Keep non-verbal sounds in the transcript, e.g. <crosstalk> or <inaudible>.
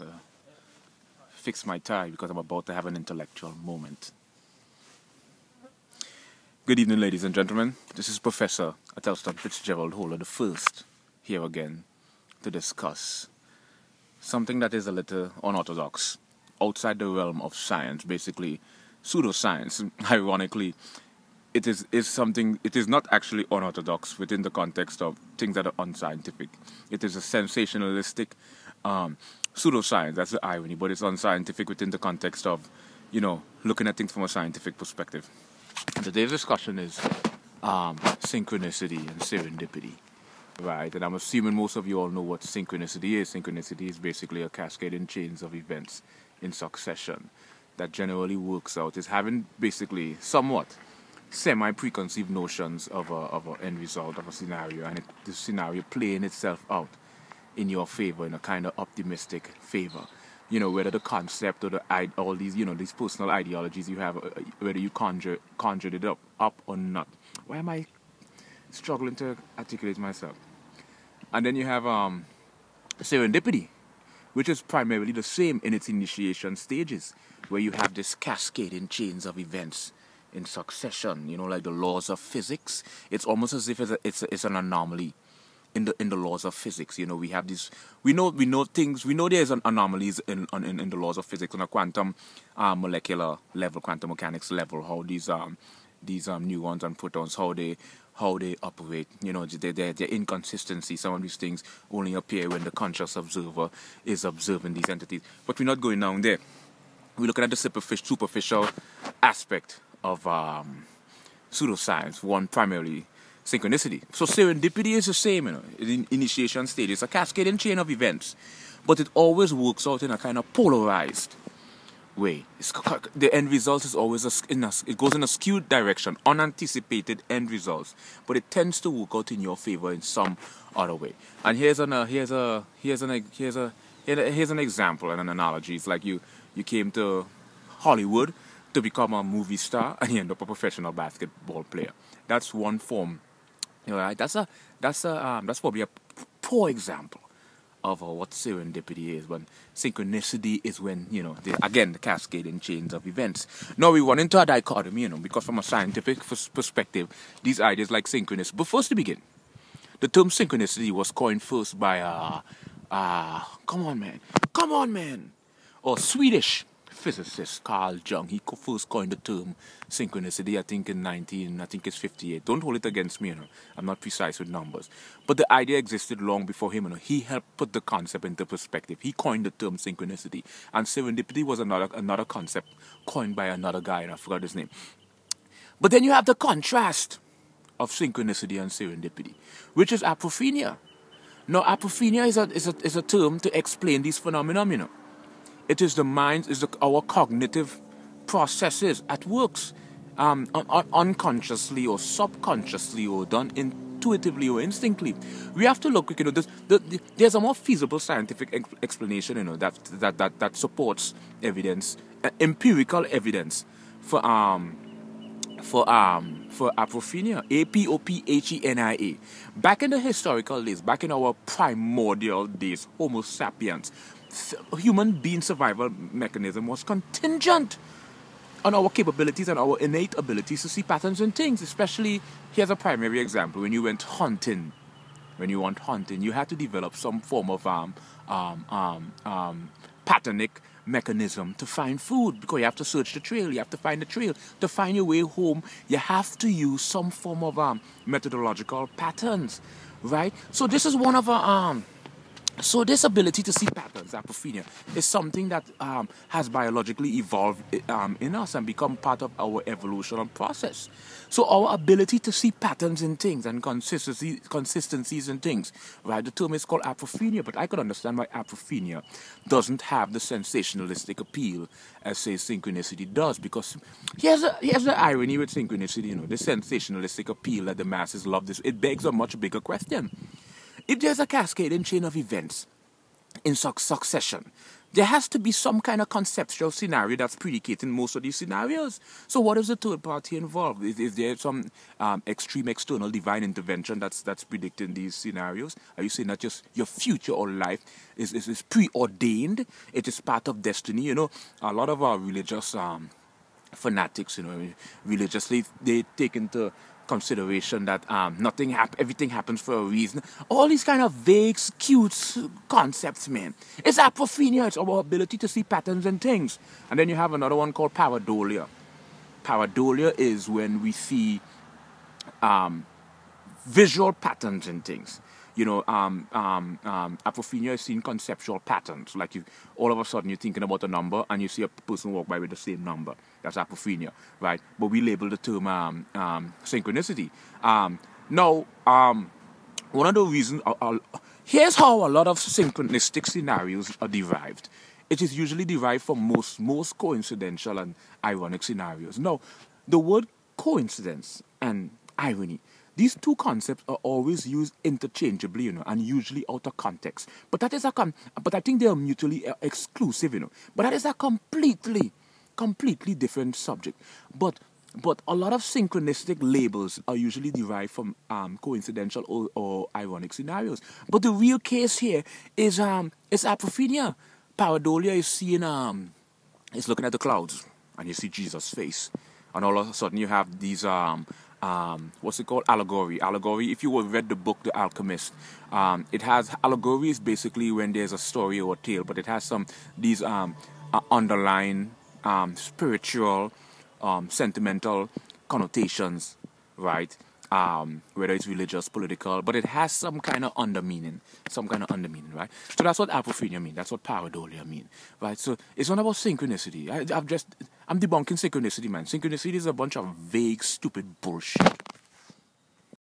uh, fix my tie because I'm about to have an intellectual moment. Good evening, ladies and gentlemen. This is Professor Atelston Fitzgerald Holder the First here again to discuss something that is a little unorthodox, outside the realm of science, basically pseudoscience. <laughs> Ironically, it is, is something, it is not actually unorthodox within the context of things that are unscientific. It is a sensationalistic um, pseudoscience, that's the irony, but it's unscientific within the context of, you know, looking at things from a scientific perspective. And today's discussion is um, synchronicity and serendipity. Right, and I'm assuming most of you all know what synchronicity is. Synchronicity is basically a cascading chains of events in succession that generally works out. Is having basically somewhat semi preconceived notions of a of an end result of a scenario and it, the scenario playing itself out in your favor in a kind of optimistic favor? You know whether the concept or the all these you know these personal ideologies you have uh, whether you conjure conjured it up up or not. Why am i struggling to articulate myself? And then you have um serendipity which is primarily the same in its initiation stages where you have this cascading chains of events in succession, you know, like the laws of physics. It's almost as if it's, a, it's, a, it's an anomaly in the in the laws of physics. You know, we have this. We know we know things. We know there's an anomalies in in, in the laws of physics on a quantum uh, molecular level, quantum mechanics level. How these um these um neurons and protons how they how they operate. You know, their their inconsistency. Some of these things only appear when the conscious observer is observing these entities. But we're not going down there. We're looking at the superficial superficial aspect of um, pseudoscience, one primarily synchronicity. So serendipity is the same, you know, in initiation stage. It's a cascading chain of events, but it always works out in a kind of polarized way. It's, the end result is always a, in a, it goes in a skewed direction, unanticipated end results, but it tends to work out in your favor in some other way. And here's an uh, here's a here's an here's a here's an example and an analogy. It's like you you came to Hollywood to become a movie star <laughs> and you end up a professional basketball player. That's one form. You know, that's a that's a um, that's probably a poor example of uh, what serendipity is. When synchronicity is when you know the, again the cascading chains of events. Now we run into a dichotomy, you know, because from a scientific perspective, these ideas like synchronicity. But first to begin, the term synchronicity was coined first by uh uh come on man, come on man, or Swedish physicist Carl Jung. He first coined the term synchronicity, I think in 19, I think it's 58. Don't hold it against me, you know. I'm not precise with numbers. But the idea existed long before him, you know. He helped put the concept into perspective. He coined the term synchronicity. And serendipity was another another concept coined by another guy, and I forgot his name. But then you have the contrast of synchronicity and serendipity, which is apophenia. Now, apophenia is a, is a, is a term to explain these phenomena, you know. It is the mind, is the, our cognitive processes at works, um, un- unconsciously or subconsciously or done intuitively or instinctively. We have to look, you know, there's, the, there's a more feasible scientific ex- explanation, you know, that, that, that, that supports evidence, uh, empirical evidence for, um, for um for apophenia, A P O P H E N I A. Back in the historical days, back in our primordial days, Homo sapiens, human being survival mechanism was contingent on our capabilities and our innate abilities to see patterns in things. Especially, here's a primary example: when you went hunting, when you went hunting, you had to develop some form of um, um, um, um, patternic mechanism to find food because you have to search the trail, you have to find the trail. To find your way home, you have to use some form of um, methodological patterns, right? So this is one of our um, so this ability to see patterns, apophenia, is something that um, has biologically evolved um, in us and become part of our evolutionary process. So our ability to see patterns in things and consistency, consistencies in things, right? The term is called apophenia, but I could understand why apophenia doesn't have the sensationalistic appeal as say synchronicity does, because here's a, here's the irony with synchronicity, you know, the sensationalistic appeal that the masses love. This it begs a much bigger question if there's a cascading chain of events in succession. There has to be some kind of conceptual scenario that's predicating most of these scenarios. So, what is the third party involved? Is, is there some um, extreme external divine intervention that's that's predicting these scenarios? Are you saying that just your future or life is, is, is preordained? It is part of destiny. You know, a lot of our religious um, fanatics, you know, religiously, they take into consideration that um, nothing hap- everything happens for a reason. All these kind of vague, cute concepts, man. It's apophenia. It's our ability to see patterns and things. And then you have another one called pareidolia. Pareidolia is when we see um, visual patterns in things you know, um, um, um, apophenia is seeing conceptual patterns. Like you, all of a sudden you're thinking about a number and you see a person walk by with the same number. That's apophenia, right? But we label the term um, um, synchronicity. Um, now, um, one of the reasons, uh, uh, here's how a lot of synchronistic scenarios are derived. It is usually derived from most most coincidental and ironic scenarios. Now, the word coincidence and irony these two concepts are always used interchangeably, you know, and usually out of context. But that is a com- but I think they are mutually uh, exclusive, you know. But that is a completely, completely different subject. But but a lot of synchronistic labels are usually derived from um, coincidental or, or, ironic scenarios. But the real case here is um is apophenia. Pareidolia is seeing um is looking at the clouds and you see Jesus' face, and all of a sudden you have these um um, what's it called? Allegory. Allegory. If you have read the book The Alchemist, um, it has allegory is basically when there's a story or a tale, but it has some these um, uh, underlying um, spiritual, um, sentimental connotations, right? um, whether it's religious, political, but it has some kind of under meaning, some kind of under meaning, right? So that's what apophenia mean. That's what pareidolia mean, right? So it's not about synchronicity. I, I've just I'm debunking synchronicity, man. Synchronicity is a bunch of vague, stupid bullshit.